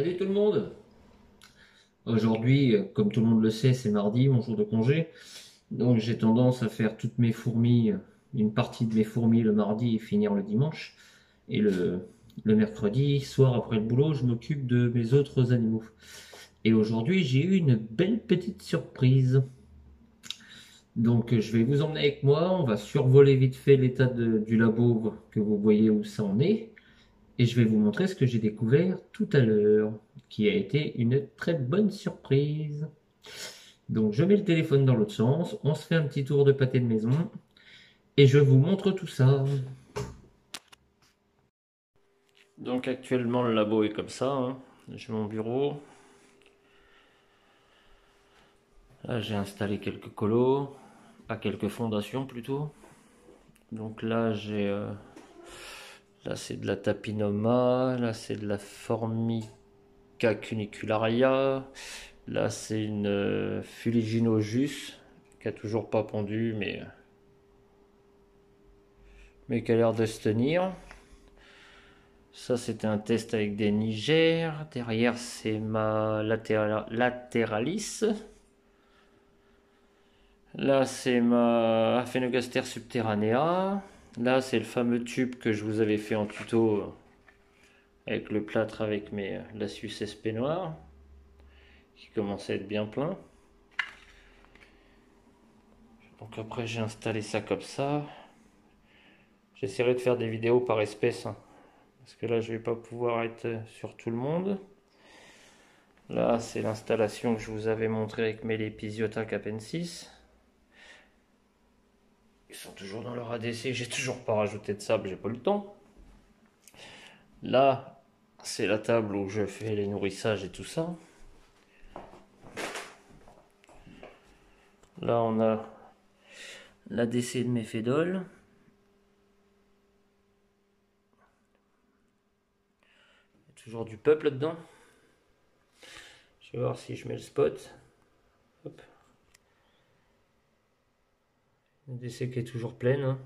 Salut tout le monde Aujourd'hui, comme tout le monde le sait, c'est mardi, mon jour de congé. Donc j'ai tendance à faire toutes mes fourmis, une partie de mes fourmis le mardi et finir le dimanche. Et le, le mercredi, soir après le boulot, je m'occupe de mes autres animaux. Et aujourd'hui, j'ai eu une belle petite surprise. Donc je vais vous emmener avec moi, on va survoler vite fait l'état du labo que vous voyez où ça en est et je vais vous montrer ce que j'ai découvert tout à l'heure, qui a été une très bonne surprise. Donc je mets le téléphone dans l'autre sens, on se fait un petit tour de pâté de maison, et je vous montre tout ça. Donc actuellement le labo est comme ça, hein. j'ai mon bureau. Là j'ai installé quelques colos, pas quelques fondations plutôt. Donc là j'ai... Euh, Là, c'est de la tapinoma. Là, c'est de la formica cunicularia. Là, c'est une euh, fuliginojus qui a toujours pas pondu, mais, mais qui a l'air de se tenir. Ça, c'était un test avec des Niger. Derrière, c'est ma lateralis. Là, c'est ma Aphenogaster subterranea. Là, c'est le fameux tube que je vous avais fait en tuto euh, avec le plâtre avec mes euh, la Suisse SP noire qui commence à être bien plein. Donc après, j'ai installé ça comme ça. J'essaierai de faire des vidéos par espèce hein, parce que là, je vais pas pouvoir être euh, sur tout le monde. Là, c'est l'installation que je vous avais montré avec mes Lepisiota capensis. Ils sont toujours dans leur ADC. J'ai toujours pas rajouté de sable, j'ai pas eu le temps. Là, c'est la table où je fais les nourrissages et tout ça. Là, on a l'ADC de mes fédoles. Il y a toujours du peuple là-dedans. Je vais voir si je mets le spot. Hop. DC qui est toujours pleine. Hein.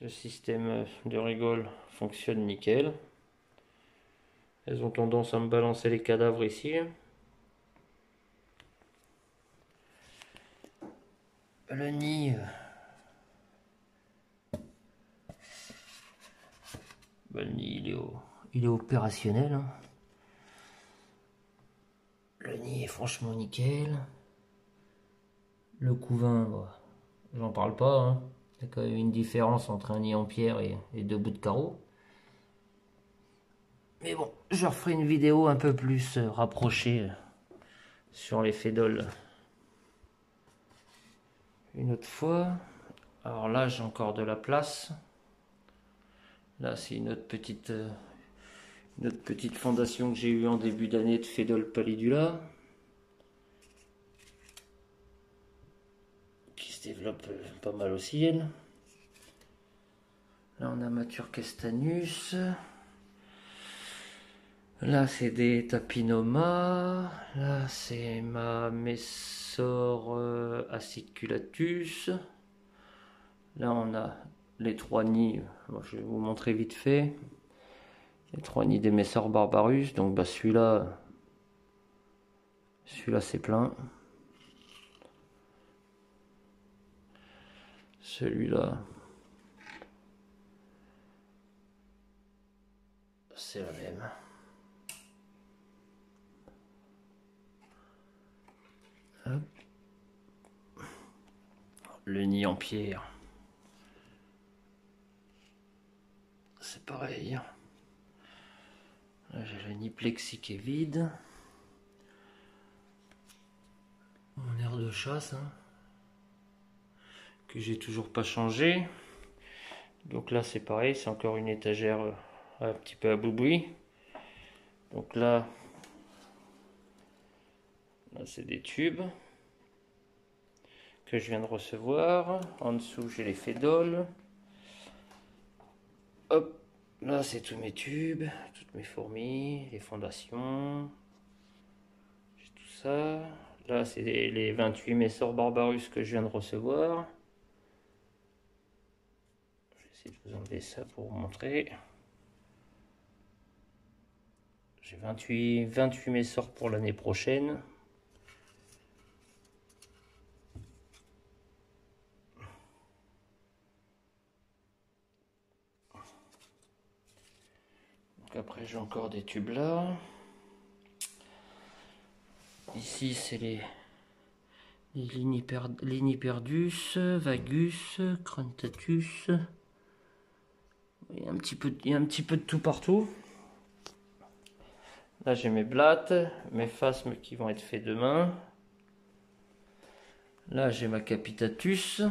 Le système de rigole fonctionne nickel. Elles ont tendance à me balancer les cadavres ici. Le nid. le nid il est, il est opérationnel. Hein. Le nid est franchement nickel. Le couvain, j'en parle pas. Hein. Il y a quand même une différence entre un nid en pierre et, deux bouts de carreau. Mais bon, je referai une vidéo un peu plus euh, rapprochée euh, sur les fédoles une autre fois. Alors là, j'ai encore de la place. Là, c'est une autre petite euh, petite fondation que j'ai eue en début d'année de Fedol pallidula. Qui développe euh, pas mal aussi elle. Là on a Mature Castanus. Là c'est des Tapinoma. Là c'est ma Messor euh, aciculatus. Là on a les trois nids. je vais vous montrer vite fait. Les trois nids d'émessor barbarus. Donc bah celui-là, celui-là c'est plein. Celui-là, c'est la même. Le nid en pierre. C'est pareil. J'ai le niplexi qui est vide. Mon air de chasse, hein, que j'ai toujours pas changé. Donc là, c'est pareil, c'est encore une étagère euh, un petit peu à. Donc là, là c'est des tubes que je viens de recevoir. En dessous, j'ai les fédoles. Hop, Là, c'est tous mes tubes, toutes mes fourmis, les fondations. J'ai tout ça. Là, c'est les 28 Messor Barbarus que je viens de recevoir. Je essayer de vous enlever ça pour vous montrer. J'ai 28, 28 messors pour l'année prochaine. après j'ai encore des tubes là. Ici c'est les, les Liniperdus, Vagus, Crantatus. Il y, a un petit peu, de tout partout. Là j'ai mes blattes, mes phasmes qui vont être faits demain. Là j'ai ma capitatus.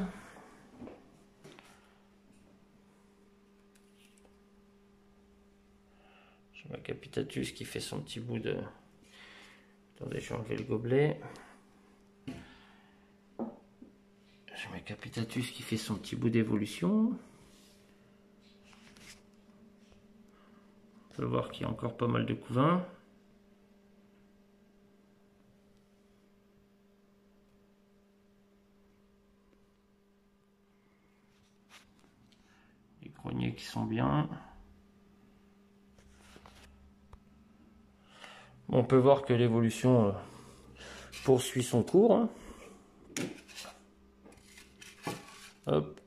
ma Capitatus qui fait son petit bout de... Attendez, je vais enlever le gobelet. J'ai ma Capitatus qui fait son petit bout d'évolution. Peut voir qu'il y a encore pas mal de couvains. Les greniers qui sont bien. On peut voir que l'évolution euh, poursuit son cours. Hein. Hop.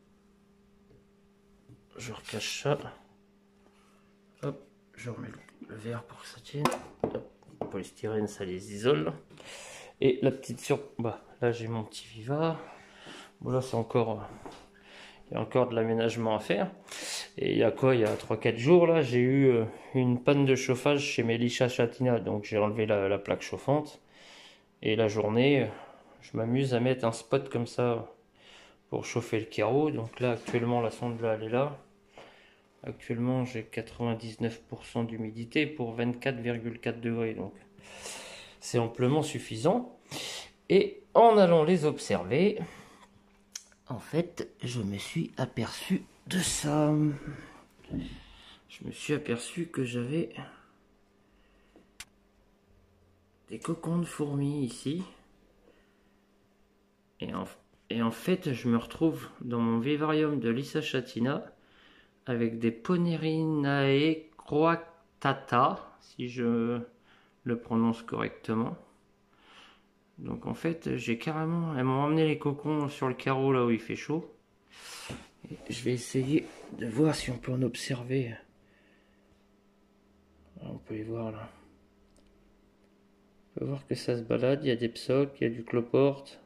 Je recache ça. Je remets le verre pour que ça tienne. Le polystyrène, ça les isole. Et la petite sur... Bah, là, j'ai mon petit Viva. Bon, là, c'est encore... Il y a encore de l'aménagement à faire. Et il y a quoi? Il y a 3-4 jours, là, j'ai eu euh, une panne de chauffage chez Melisha Chatina. Donc j'ai enlevé la, plaque chauffante. Et la journée, je m'amuse à mettre un spot comme ça pour chauffer le carreau. Donc là, actuellement, la sonde là, elle est là. Actuellement, j'ai 99% d'humidité pour 24,4 degrés. Donc c'est amplement suffisant. Et en allant les observer, en fait, je me suis aperçu de ça. Je me suis aperçu que j'avais des cocons de fourmis ici. Et en, fait, je me retrouve dans mon vivarium de Lissa Chatina avec des Ponerinae croatata, si je le prononce correctement. Donc en fait, j'ai carrément... Elles m'ont emmené les cocons sur le carreau là où il fait chaud. je vais essayer de voir si on peut en observer. Ah, on peut les voir là. On peut voir que ça se balade, il y a des psoques, il y a du cloporte.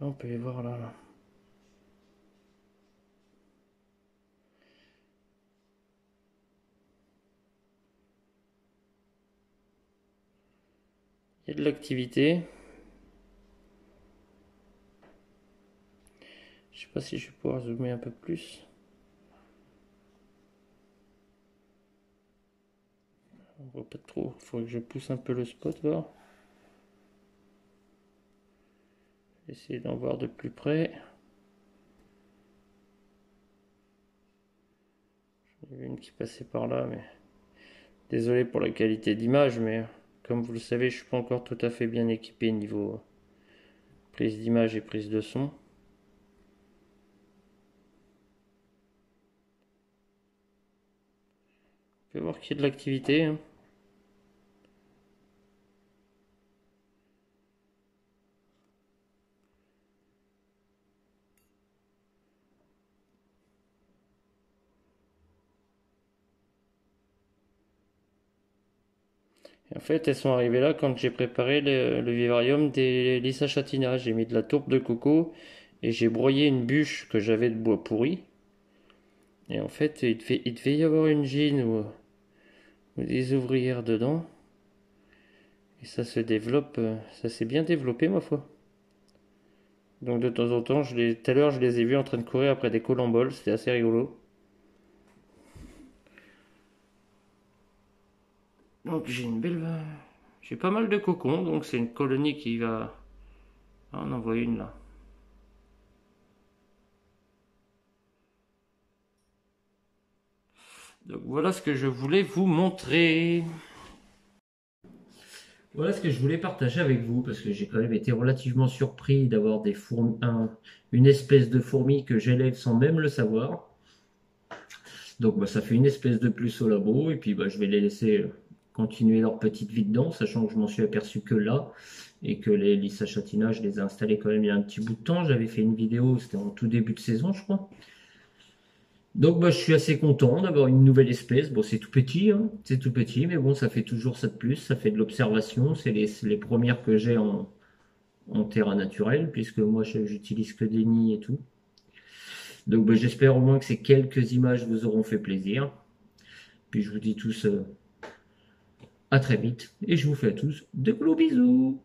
Ah, on peut les voir là. là. De l'activité. Je sais pas si je vais pouvoir zoomer un peu plus. On voit pas trop. Il faudrait que je pousse un peu le spot voir. Essayer d'en voir de plus près. J'en ai une qui passait par là, mais désolé pour la qualité d'image, mais comme vous le savez, je suis pas encore tout à fait bien équipé niveau prise d'image et prise de son. On peut voir qu'il y a de l'activité. Hein. En fait, elles sont arrivées là quand j'ai préparé le, vivarium des Lissa Chatina. J'ai mis de la tourbe de coco et j'ai broyé une bûche que j'avais de bois pourri. Et en fait, il devait, y avoir une gine ou, des ouvrières dedans. Et ça se développe, ça s'est bien développé ma foi. Donc de temps en temps, je les, tout à l'heure, je les ai vus en train de courir après des colamboles, c'était assez rigolo. Donc j'ai une belle... J'ai pas mal de cocons, donc c'est une colonie qui va... En voit une là. Donc voilà ce que je voulais vous montrer. Voilà ce que je voulais partager avec vous, parce que j'ai quand même été relativement surpris d'avoir des fourmis, une espèce de fourmi que j'élève sans même le savoir. Donc bah, ça fait une espèce de plus au labo et puis bah, je vais les laisser euh, continuer leur petite vie dedans, sachant que je m'en suis aperçu que là et que les lisses à je les ai installés quand même il y a un petit bout de temps. J'avais fait une vidéo, c'était en tout début de saison, je crois. Donc bah, je suis assez content d'avoir une nouvelle espèce. Bon, c'est tout petit, hein. c'est tout petit, mais bon, ça fait toujours ça de plus. Ça fait de l'observation. C'est les, les, premières que j'ai en, en terrain naturel, puisque moi j'utilise que des nids et tout. Donc bah, j'espère au moins que ces quelques images vous auront fait plaisir. Puis je vous dis tous euh, à très vite et je vous fais à tous de gros bisous.